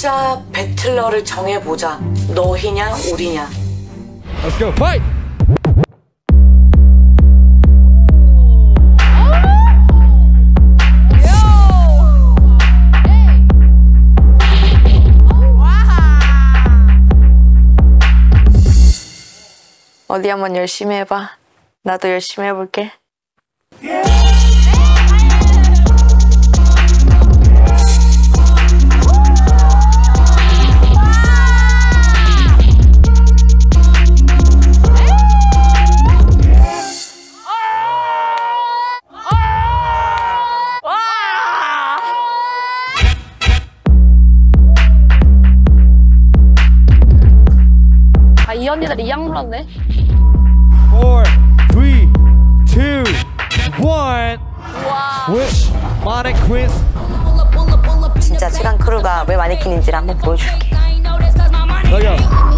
진짜 배틀러를 정해보자. 너희냐, 우리냐. Let's go fight! 어디 한번 열심히 해봐. 나도 열심히 해볼게. 아, 이 언니들 이양 물었네. Four, three, two, one. 와. Switch. Monic quiz. 진짜 최강 크루가 왜 마네킹인지를 한번 보여줄게. Go.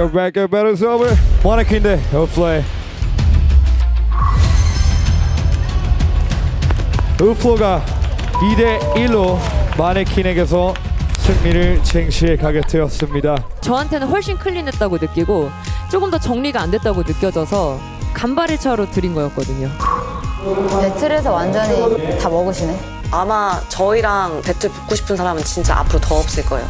Back back up, battle's over. Monic인데, Uflay. 우플로가 2대 1로 마네킨에게서 승리를 쟁취해 가게 되었습니다. 저한테는 훨씬 클린했다고 느끼고 조금 더 정리가 안 됐다고 느껴져서 간발의 차로 드린 거였거든요. 배틀에서 완전히 다 먹으시네. 아마 저희랑 배틀 붙고 싶은 사람은 진짜 앞으로 더 없을 거예요.